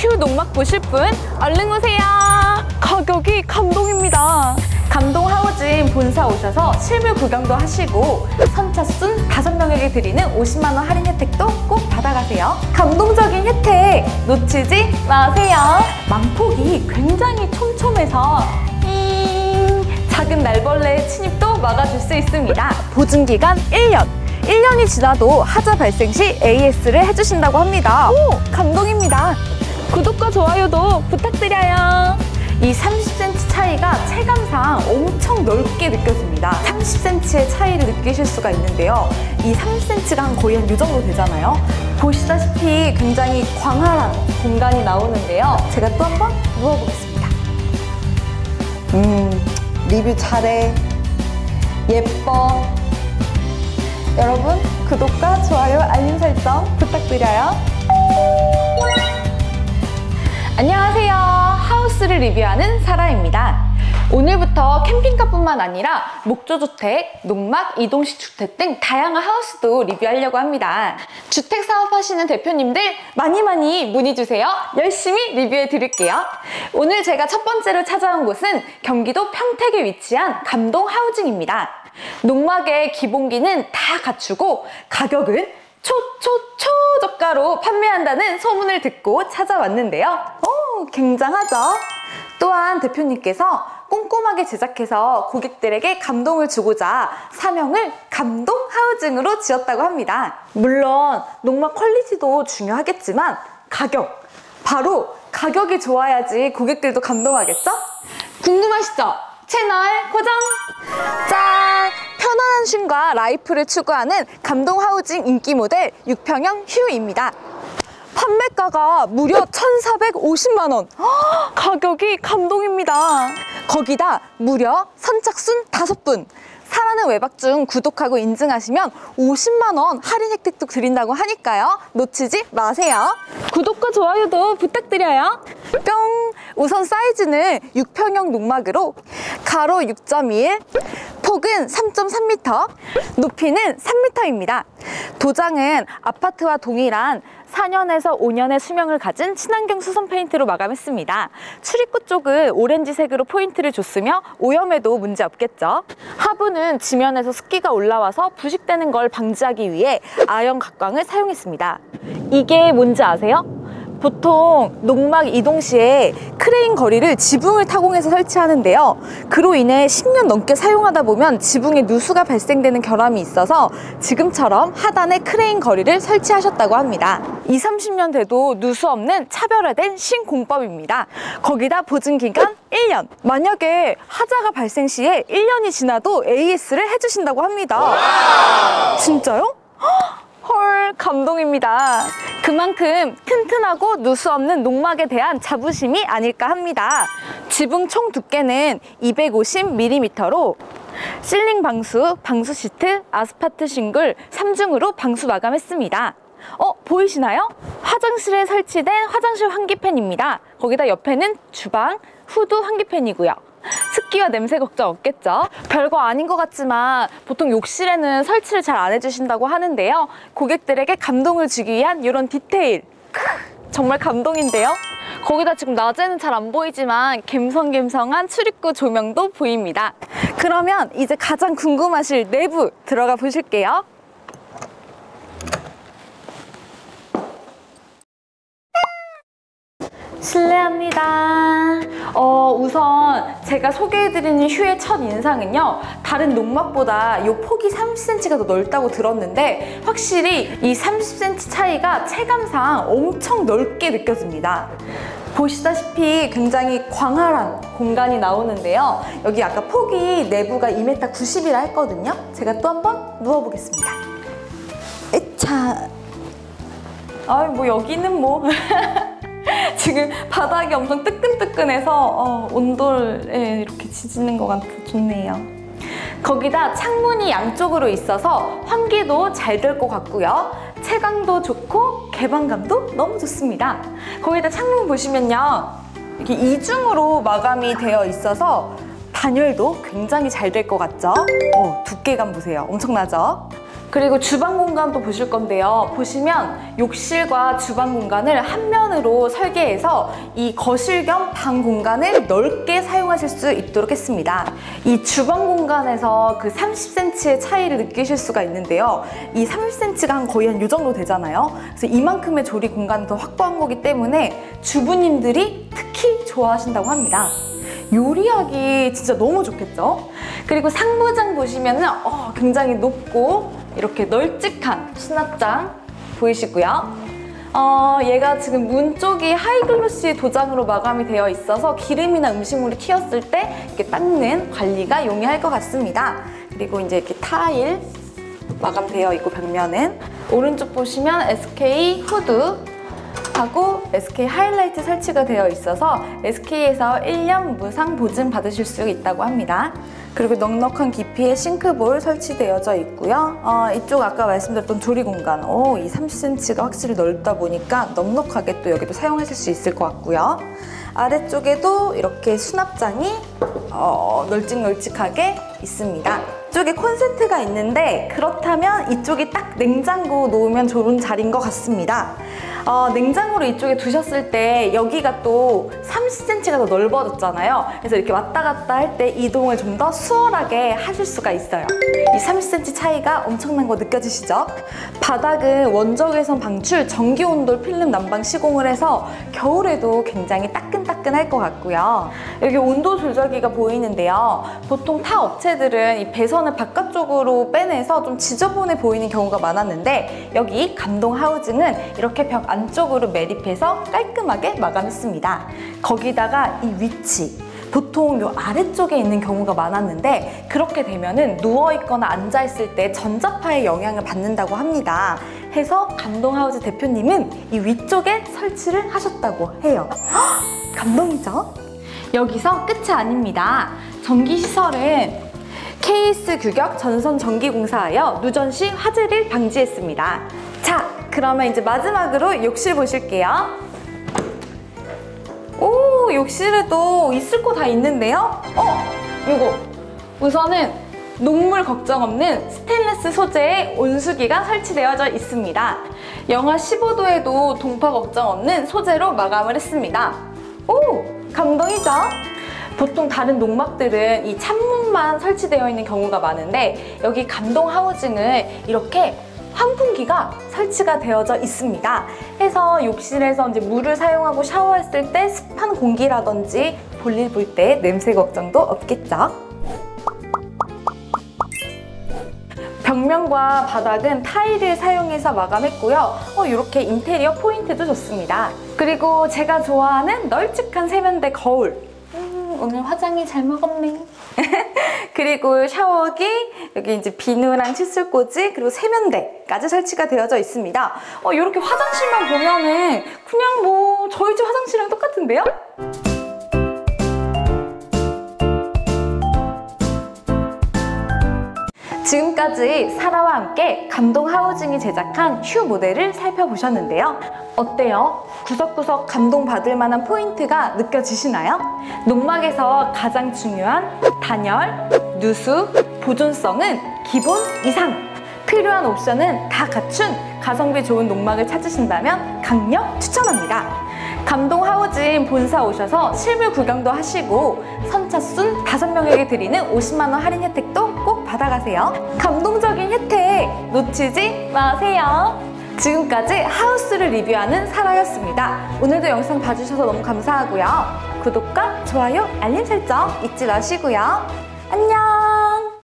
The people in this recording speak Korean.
휴 농막 보실 분 얼른 오세요. 가격이 감동입니다. 감동 하우징 본사 오셔서 실물 구경도 하시고 선착순 5명에게 드리는 50만 원 할인 혜택도 꼭 받아가세요. 감동적인 혜택 놓치지 마세요. 망폭이 굉장히 촘촘해서 잉, 작은 날벌레의 침입도 막아줄 수 있습니다. 보증기간 1년. 1년이 지나도 하자 발생 시 AS를 해주신다고 합니다. 오, 감동입니다. 구독과 좋아요도 부탁드려요. 이 30cm 차이가 체감상 엄청 넓게 느껴집니다. 30cm의 차이를 느끼실 수가 있는데요. 이 30cm가 거의 한 이 정도 되잖아요. 보시다시피 굉장히 광활한 공간이 나오는데요. 제가 또 한번 누워보겠습니다. 음, 리뷰 잘해. 예뻐. 여러분, 구독과 좋아요, 알림 설정 부탁드려요. 안녕하세요. 하우스를 리뷰하는 사라입니다. 오늘부터 캠핑카뿐만 아니라 목조주택, 농막, 이동식 주택 등 다양한 하우스도 리뷰하려고 합니다. 주택 사업하시는 대표님들 많이 많이 문의주세요. 열심히 리뷰해 드릴게요. 오늘 제가 첫 번째로 찾아온 곳은 경기도 평택에 위치한 감동 하우징입니다. 농막의 기본기는 다 갖추고 가격은 초초초 저가로 판매한다는 소문을 듣고 찾아왔는데요. 오, 굉장하죠? 또한 대표님께서 꼼꼼하게 제작해서 고객들에게 감동을 주고자 사명을 감동 하우징으로 지었다고 합니다. 물론 농막 quality도 중요하겠지만 가격, 바로 가격이 좋아야지 고객들도 감동하겠죠? 궁금하시죠? 채널 고정! 짠! 편안한 쉼과 life를 추구하는 감동 하우징 인기 모델 6평형 휴입니다. 판매가가 무려 1,450만 원. 가격이 감동입니다. 거기다 무려 선착순 5분. 사라는 외박 중 구독하고 인증하시면 50만 원 할인 혜택도 드린다고 하니까요. 놓치지 마세요. 구독과 좋아요도 부탁드려요. 뿅! 우선 사이즈는 6평형 농막으로 가로 6.1, 폭은 3.3m, 높이는 3m입니다. 도장은 아파트와 동일한 4년에서 5년의 수명을 가진 친환경 수성 페인트로 마감했습니다. 출입구 쪽은 오렌지색으로 포인트를 줬으며 오염에도 문제 없겠죠. 하부는 지면에서 습기가 올라와서 부식되는 걸 방지하기 위해 아연 각관을 사용했습니다. 이게 뭔지 아세요? 보통 농막 이동 시에 크레인 고리를 지붕을 타공해서 설치하는데요. 그로 인해 10년 넘게 사용하다 보면 지붕에 누수가 발생되는 결함이 있어서 지금처럼 하단에 크레인 고리를 설치하셨다고 합니다. 20, 30년 돼도 누수 없는 차별화된 신공법입니다. 거기다 보증기간 1년. 만약에 하자가 발생 시에 1년이 지나도 AS를 해주신다고 합니다. 진짜요? 헐 감동입니다. 그만큼 튼튼하고 누수 없는 농막에 대한 자부심이 아닐까 합니다. 지붕 총 두께는 250mm로 실링 방수, 방수 시트, 아스파트 싱글 3중으로 방수 마감했습니다. 어, 보이시나요? 화장실에 설치된 화장실 환기팬입니다. 거기다 옆에는 주방, 후드 환기팬이고요. 습기와 냄새 걱정 없겠죠? 별거 아닌 것 같지만 보통 욕실에는 설치를 잘 안 해주신다고 하는데요. 고객들에게 감동을 주기 위한 이런 디테일. 크, 정말 감동인데요. 거기다 지금 낮에는 잘 안 보이지만 갬성갬성한 출입구 조명도 보입니다. 그러면 이제 가장 궁금하실 내부 들어가 보실게요. 실례합니다. 어, 우선 제가 소개해드리는 휴의 첫 인상은요. 다른 농막보다 이 폭이 30cm가 더 넓다고 들었는데 확실히 이 30cm 차이가 체감상 엄청 넓게 느껴집니다. 보시다시피 굉장히 광활한 공간이 나오는데요. 여기 아까 폭이 내부가 2m 90이라 했거든요. 제가 또 한번 누워보겠습니다. 에차. 아이, 뭐 여기는 뭐. 지금 바닥이 엄청 뜨끈뜨끈해서 어, 온돌에 이렇게 지지는 것 같아 좋네요. 거기다 창문이 양쪽으로 있어서 환기도 잘 될 것 같고요. 채광도 좋고 개방감도 너무 좋습니다. 거기다 창문 보시면요. 이렇게 이중으로 마감이 되어 있어서 단열도 굉장히 잘 될 것 같죠? 어, 두께감 보세요. 엄청나죠? 그리고 주방 공간도 보실 건데요. 보시면 욕실과 주방 공간을 한 면으로 설계해서 이 거실 겸 방 공간을 넓게 사용하실 수 있도록 했습니다. 이 주방 공간에서 그 30cm의 차이를 느끼실 수가 있는데요. 이 30cm가 한 거의 한이 정도 되잖아요. 그래서 이만큼의 조리 공간을 더 확보한 거기 때문에 주부님들이 특히 좋아하신다고 합니다. 요리하기 진짜 너무 좋겠죠? 그리고 상부장 보시면은 어, 굉장히 높고 이렇게 널찍한 수납장 보이시고요. 어, 얘가 지금 문 쪽이 하이글로시 도장으로 마감이 되어 있어서 기름이나 음식물이 튀었을 때 이렇게 닦는 관리가 용이할 것 같습니다. 그리고 이제 이렇게 타일 마감되어 있고 벽면은 오른쪽 보시면 SK 후드 하고 SK 하이라이트 설치가 되어 있어서 SK에서 1년 무상 보증 받으실 수 있다고 합니다. 그리고 넉넉한 깊이의 싱크볼 설치되어져 있고요. 어, 이쪽 아까 말씀드렸던 조리 공간, 오, 이 30cm가 확실히 넓다 보니까 넉넉하게 또 여기도 사용하실 수 있을 것 같고요. 아래쪽에도 이렇게 수납장이 어, 널찍널찍하게 있습니다. 이쪽에 콘센트가 있는데 그렇다면 이쪽이 딱 냉장고 놓으면 좋은 자리인 것 같습니다. 어, 냉장고를 이쪽에 두셨을 때 여기가 또 30cm가 더 넓어졌잖아요. 그래서 이렇게 왔다 갔다 할 때 이동을 좀 더 수월하게 하실 수가 있어요. 이 30cm 차이가 엄청난 거 느껴지시죠? 바닥은 원적 외선 방출 전기 온돌 필름 난방 시공을 해서 겨울에도 굉장히 따끈따끈할 것 같고요. 여기 온도 조절기가 보이는데요. 보통 타 업체들은 이 배선을 바깥쪽으로 빼내서 좀 지저분해 보이는 경우가 많았는데 여기 감동 하우징은 이렇게 벽 안쪽으로 매립해서 깔끔하게 마감했습니다. 거기다가 이 위치 보통 요 아래쪽에 있는 경우가 많았는데 그렇게 되면은 누워있거나 앉아있을 때 전자파의 영향을 받는다고 합니다. 해서 감동하우즈 대표님은 이 위쪽에 설치를 하셨다고 해요. 헉, 감동이죠? 여기서 끝이 아닙니다. 전기시설은 KS 규격 전선 전기공사하여 누전 시 화재를 방지했습니다. 자, 그러면 이제 마지막으로 욕실 보실게요. 오, 욕실에도 있을 거 다 있는데요? 어, 이거 우선은 녹물 걱정 없는 스테인리스 소재의 온수기가 설치되어져 있습니다. 영하 15도에도 동파 걱정 없는 소재로 마감을 했습니다. 오, 감동이죠? 보통 다른 농막들은 이 창문만 설치되어 있는 경우가 많은데 여기 감동 하우징을 이렇게 환풍기가 설치가 되어져 있습니다. 해서 욕실에서 이제 물을 사용하고 샤워했을 때 습한 공기라든지 볼일 볼 때 냄새 걱정도 없겠죠. 벽면과 바닥은 타일을 사용해서 마감했고요. 어, 이렇게 인테리어 포인트도 좋습니다. 그리고 제가 좋아하는 널찍한 세면대 거울. 음, 오늘 화장이 잘 먹었네. 그리고 샤워기, 여기 이제 비누랑 칫솔꽂이, 그리고 세면대까지 설치가 되어져 있습니다. 어, 이렇게 화장실만 보면은 그냥 뭐 저희 집 화장실이랑 똑같은데요? 지금까지 사라와 함께 감동 하우징이 제작한 휴 모델을 살펴보셨는데요. 어때요? 구석구석 감동받을 만한 포인트가 느껴지시나요? 농막에서 가장 중요한 단열, 누수, 보존성은 기본 이상! 필요한 옵션은 다 갖춘 가성비 좋은 농막을 찾으신다면 강력 추천합니다. 감동 하우징 본사 오셔서 실물 구경도 하시고 선착순 5명에게 드리는 50만원 할인 혜택도 꼭 받아가세요. 감동적인 혜택 놓치지 마세요. 지금까지 하우스를 리뷰하는 사라였습니다. 오늘도 영상 봐주셔서 너무 감사하고요. 구독과 좋아요, 알림 설정 잊지 마시고요. 안녕!